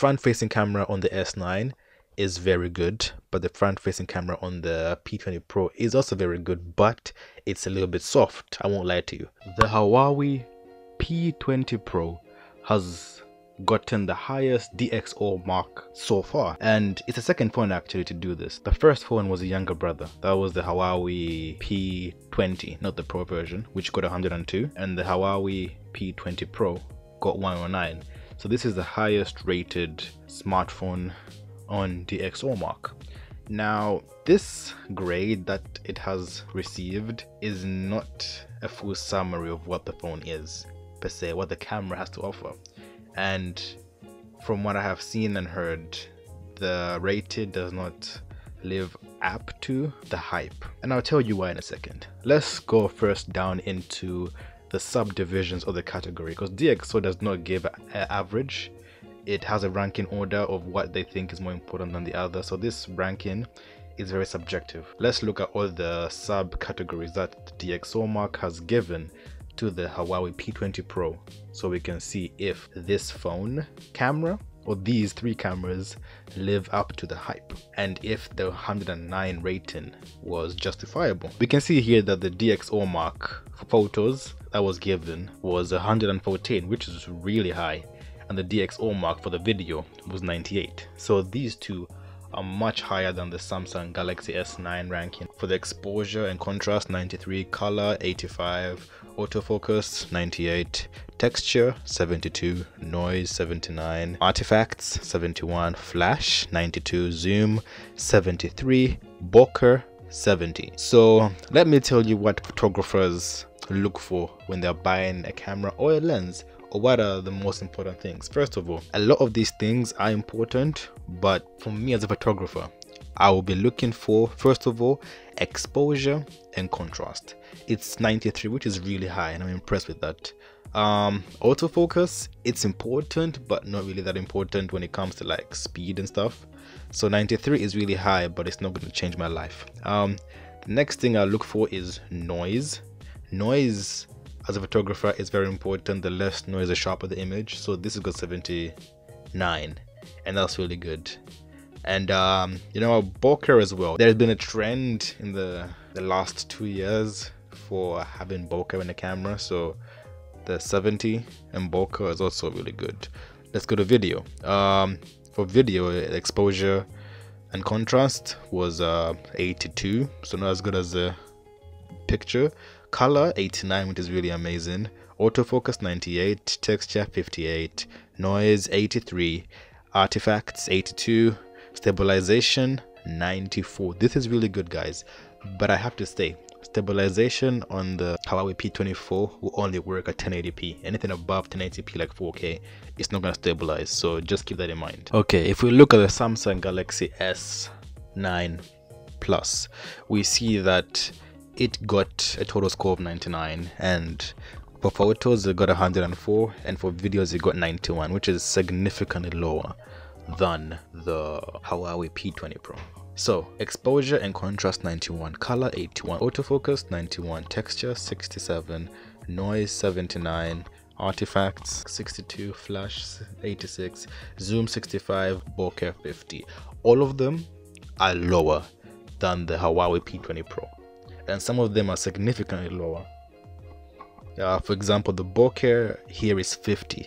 front facing camera on the S9 is very good, but the front facing camera on the P20 Pro is also very good, but it's a little bit soft. I won't lie to you. The Huawei P20 Pro has gotten the highest DxO mark so far and it's the second phone actually to do this. The first phone was a younger brother. That was the Huawei P20, not the Pro version, which got 102 and the Huawei P20 Pro got 109. So this is the highest rated smartphone on DxO mark. Now, this grade that it has received is not a full summary of what the phone is per se, what the camera has to offer. And from what I have seen and heard, the rated does not live up to the hype. And I'll tell you why in a second. Let's go first down into the subdivisions of the category because DxO does not give an average. It has a ranking order of what they think is more important than the other. So this ranking is very subjective. Let's look at all the subcategories that DxO mark has given to the Huawei P20 Pro so we can see if this phone camera or these three cameras live up to the hype and if the 109 rating was justifiable. We can see here that the DxO mark for photos that was given was 114 which is really high and the DxO mark for the video was 98. So these two are much higher than the Samsung Galaxy S9 ranking. For the exposure and contrast 93, color 85, autofocus 98, texture 72, noise 79, artifacts 71, flash 92, zoom 73, bokeh 70. So let me tell you what photographers look for when they're buying a camera or a lens or what are the most important things? First of all, a lot of these things are important, but for me as a photographer, I will be looking for, first of all, exposure and contrast. It's 93, which is really high, and I'm impressed with that. Um, autofocus, it's important, but not really that important when it comes to like speed and stuff. So 93 is really high, but it's not going to change my life. Um, the next thing I look for is noise. Noise as a photographer is very important. The less noise, the sharper the image. So this has got 79, and that's really good. And um, you know, bokeh as well. There's been a trend in the the last two years for having bokeh in the camera. So the 70 and bokeh is also really good. Let's go to video. Um, for video exposure and contrast was uh, 82, so not as good as the picture. Color 89 which is really amazing. Autofocus 98 texture 58 noise 83 artifacts 82 stabilization 94 this is really good guys. But i have to say stabilization on the Huawei P24 will only work at 1080p anything above 1080p like 4k it's not gonna stabilize. So just keep that in mind. Okay if we look at the Samsung Galaxy S9 Plus we see that it got a total score of 99 and for photos it got 104 and for videos it got 91 which is significantly lower than the Huawei P20 Pro. So exposure and contrast 91, color 81, autofocus 91, texture 67, noise 79, artifacts 62, flash 86, zoom 65, bokeh 50. All of them are lower than the Huawei P20 Pro and some of them are significantly lower. Uh, for example, the bokeh here is 50,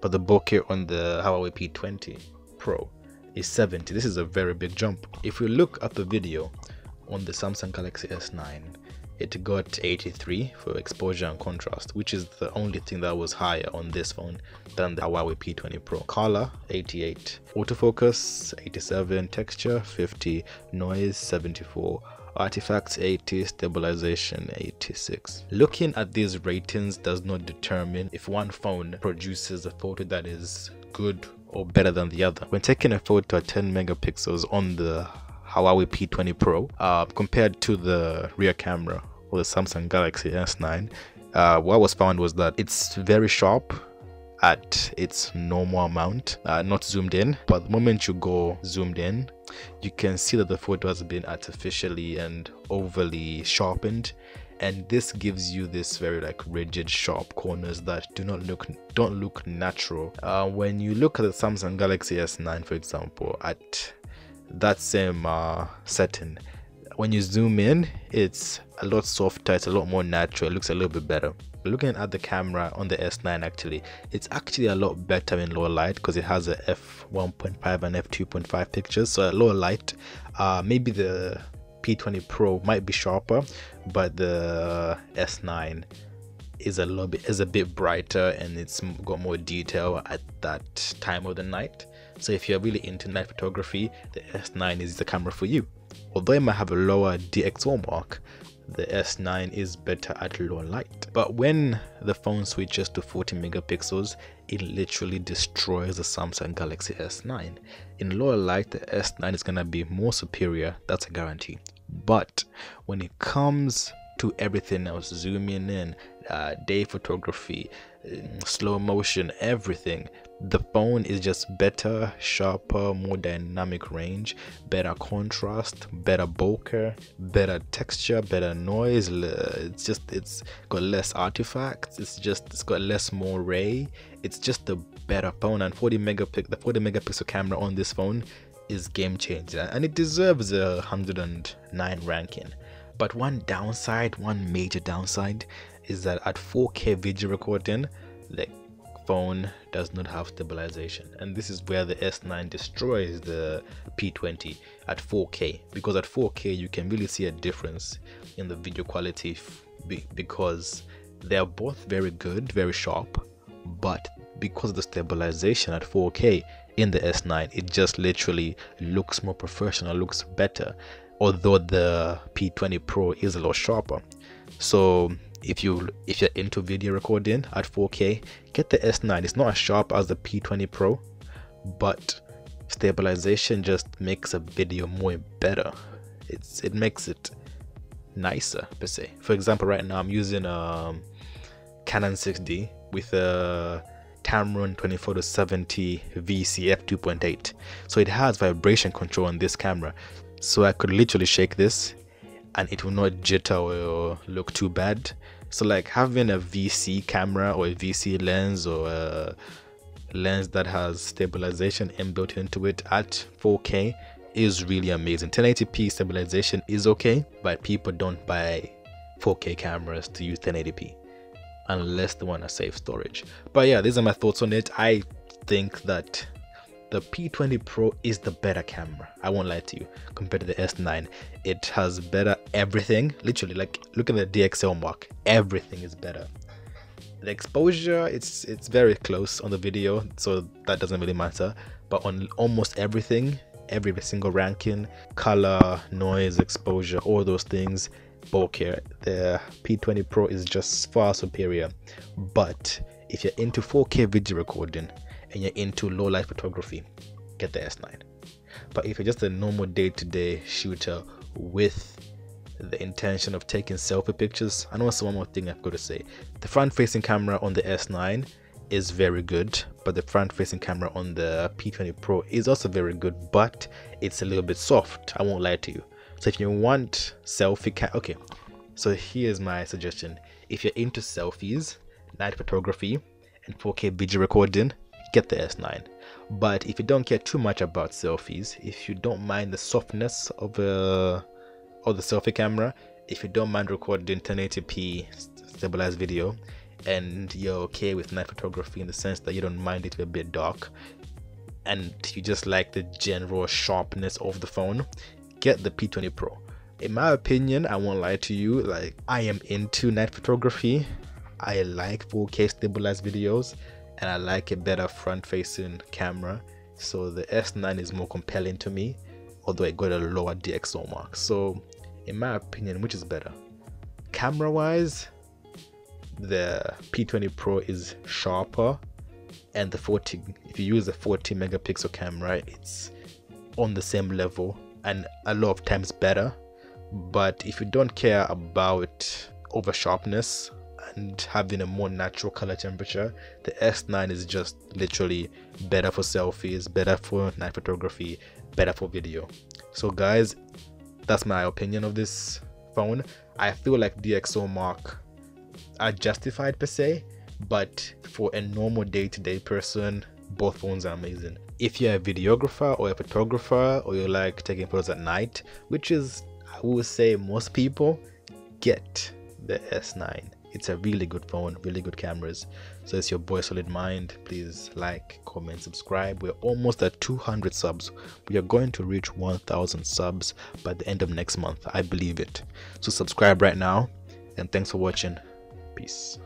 but the bokeh on the Huawei P20 Pro is 70. This is a very big jump. If we look at the video on the Samsung Galaxy S9, it got 83 for exposure and contrast, which is the only thing that was higher on this phone than the Huawei P20 Pro. Color 88, autofocus 87, texture 50, noise 74, artifacts 80 stabilization 86 looking at these ratings does not determine if one phone produces a photo that is good or better than the other when taking a photo at 10 megapixels on the Huawei P20 Pro uh, compared to the rear camera or the Samsung Galaxy S9 uh, what was found was that it's very sharp at its normal amount, uh, not zoomed in. But the moment you go zoomed in, you can see that the photo has been artificially and overly sharpened and this gives you this very like rigid sharp corners that do not look don't look natural. Uh, when you look at the samsung galaxy s9 for example at that same uh, setting when you zoom in it's a lot softer it's a lot more natural it looks a little bit better. Looking at the camera on the s9 actually it's actually a lot better in low light because it has a f1.5 and f2.5 pictures so a lower light uh, maybe the P20 Pro might be sharper, but the S9 is a little bit is a bit brighter and it's got more detail at that time of the night. So if you're really into night photography, the S9 is the camera for you. Although it might have a lower DxO mark, the S9 is better at low light. But when the phone switches to 40 megapixels, it literally destroys the Samsung Galaxy S9. In lower light, the S9 is gonna be more superior, that's a guarantee. But when it comes to everything else, zooming in, uh, day photography, mm, slow motion, everything, the phone is just better, sharper, more dynamic range, better contrast, better bokeh, better texture, better noise. It's just it's got less artifacts. It's just it's got less moire. It's just a better phone. And 40 megapixel, the 40 megapixel camera on this phone is game changer and it deserves a 109 ranking. But one downside, one major downside, is that at 4K video recording, the phone does not have stabilization. And this is where the S9 destroys the P20 at 4K. Because at 4K, you can really see a difference in the video quality because they are both very good, very sharp, but because of the stabilization at 4K, in the S9 it just literally looks more professional looks better although the P20 Pro is a lot sharper so if you if you're into video recording at 4K get the S9 it's not as sharp as the P20 Pro but stabilization just makes a video more better. It's it makes it nicer per se. For example right now I'm using a um, Canon 6D with a Tamron 24 to 70 VCF 2.8 so it has vibration control on this camera. So I could literally shake this and it will not jitter or look too bad so like having a VC camera or a VC lens or a lens that has stabilization inbuilt into it at 4K is really amazing 1080p stabilization is okay but people don't buy 4K cameras to use 1080p unless they want to save storage. But yeah, these are my thoughts on it. I think that the P20 Pro is the better camera. I won't lie to you. Compared to the S9, it has better everything. Literally, like look at the DxO mark. Everything is better. The exposure, it's it's very close on the video, so that doesn't really matter. But on almost everything, every single ranking, color, noise, exposure, all those things, bokeh the p20 pro is just far superior but if you're into 4k video recording and you're into low light photography get the s9 but if you're just a normal day-to-day shooter with the intention of taking selfie pictures and also one more thing i've got to say the front facing camera on the s9 is very good but the front facing camera on the p20 pro is also very good but it's a little bit soft i won't lie to you so if you want selfie cam, okay. So here's my suggestion. If you're into selfies, night photography, and 4K video recording, get the S9. But if you don't care too much about selfies, if you don't mind the softness of uh, of the selfie camera, if you don't mind recording 1080p stabilized video, and you're okay with night photography in the sense that you don't mind it a bit dark, and you just like the general sharpness of the phone, get the P20 Pro. In my opinion, I won't lie to you, like I am into night photography. I like 4K stabilized videos and I like a better front facing camera. So the S9 is more compelling to me, although it got a lower DxO mark. So in my opinion, which is better? Camera wise, the P20 Pro is sharper and the 40 if you use a 40 megapixel camera it's on the same level and a lot of times better. But if you don't care about over sharpness and having a more natural color temperature, the S9 is just literally better for selfies, better for night photography, better for video. So guys, that's my opinion of this phone. I feel like DxO Mark are justified per se, but for a normal day-to-day person, both phones are amazing. If you're a videographer or a photographer or you like taking photos at night, which is I would say most people, get the S9. It's a really good phone, really good cameras. So it's your boy Solid Mind. Please like, comment, subscribe. We're almost at 200 subs. We are going to reach 1000 subs by the end of next month. I believe it. So subscribe right now and thanks for watching. Peace.